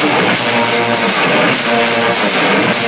Thank you.